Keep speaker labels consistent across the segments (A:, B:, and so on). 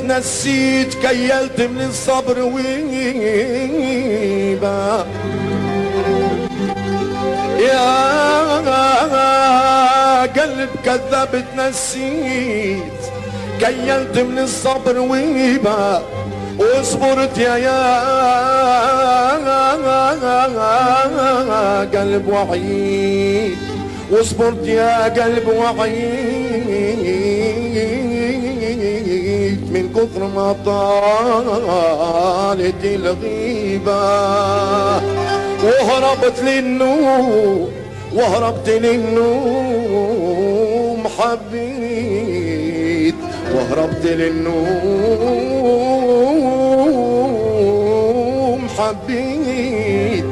A: تنسيت كيلت من الصبر ويبا. يا قلب كذاب تنسيت كيلت من الصبر ويبا. وصبرت يا يا قلب وعيد وصبرت يا قلب وعيد من كثر ما طالت الغيبة. وهربت للنوم وهربت للنوم حبيت. وهربت للنوم حبيت.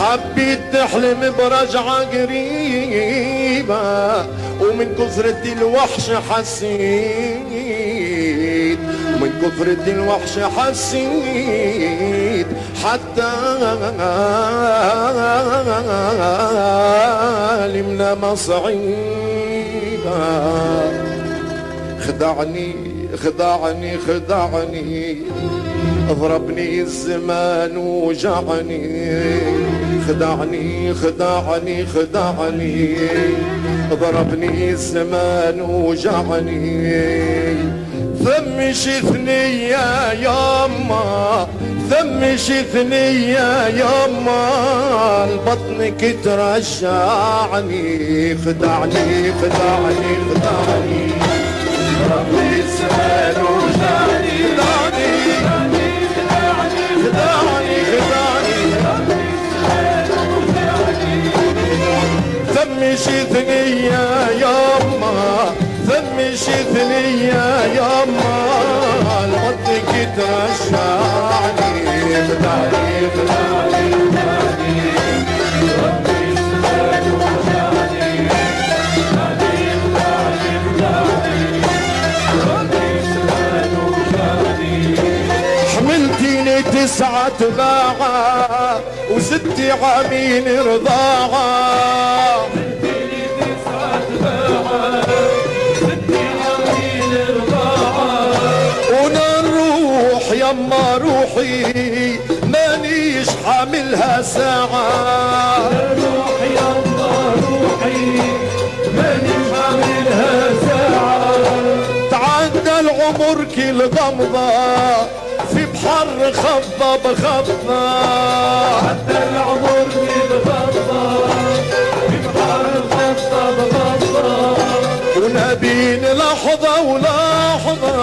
A: حبيت تحلم برجعة قريبة ومن كثرة الوحش حسيت. ومن كثرة الوحش حسيت حتى لمنا مصعيبة خدعني خدعني خدعني ضربني الزمان وجعني. خدعني خدعني خدعني ضربني الزمان وجعني. ثم شثني يا يما ثم شثني يا يما بطنك ترجعني خدعني خدعني خدعني. ربي الزمان وجعني خدعني خدعني خدعني. تسعة باعة وستي عامين رضاعة. ونروح يما روحي مانيش حاملها ساعة.
B: روح يلا روحي ماني حاملها ساعة
A: تعدى العمر كل غمضة بحر خضة بخضة
B: حتى العمر بالغضة ببحر الخطة بغضة
A: ونبين لحظة ولحظة.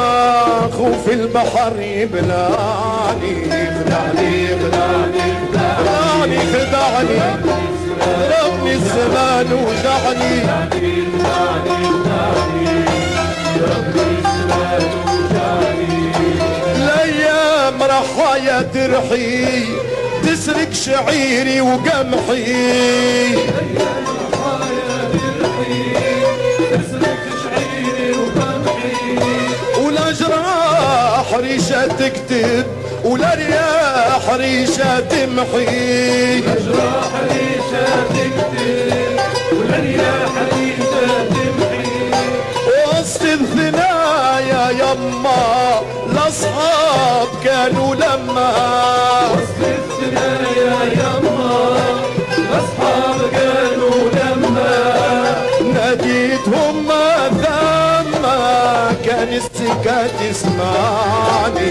A: خوف البحر يبلعني خدعني خدعني خدعني خدعني ضربني الزمان وجعني. ترحي تسرق شعيري وقمحي. ولا جراح ريشة تكتب ولا رياح ريشة تمحي.
B: جراح ريشة تكتب والرياح ريشة تمحي.
A: وسط الثنايا يما الاصحاب كانوا لما تسمعني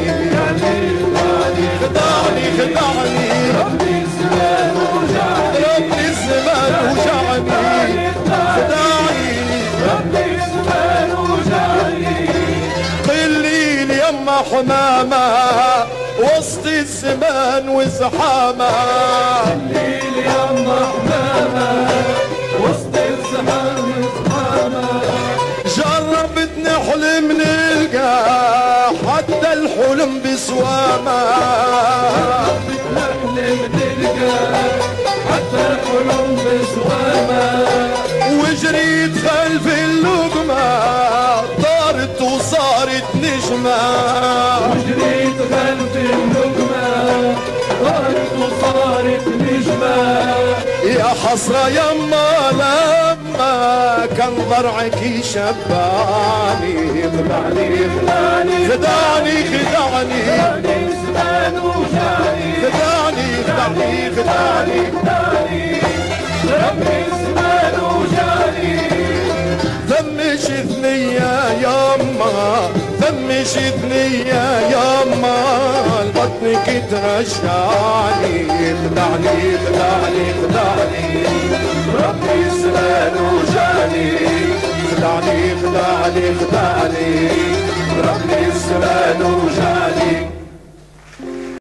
A: خدعني خدعني.
B: ربي الزمان وجعني.
A: ربي الزمان وجعني خدعني.
B: ربي الزمان وجعني
A: قليل يما حمامة وسط الزمان وزحامة.
B: الليل يما حمامة وسط الزمان
A: جربت نحلم نلقى حتى الحلم بسوامة
B: بتنحلم تلقى حتى الحلم بسوامة
A: وجريت خلف اللقمة طارت وصارت نجمة.
B: وجريت خلف اللقمة طارت وصارت نجمة.
A: يا حسرة يما ضرعك شباني
B: خدعني خدعني
A: خدعني خدعني خدعني
B: خدعني ربي زمان وجاني
A: ثمش ثنية يما ثمش ثنية يما بطنك ترجعني خدعني خدعني خدعني
B: ربي زمان وجاني.
A: خدعني خدعني خدعني
B: ربي زمان وجاني.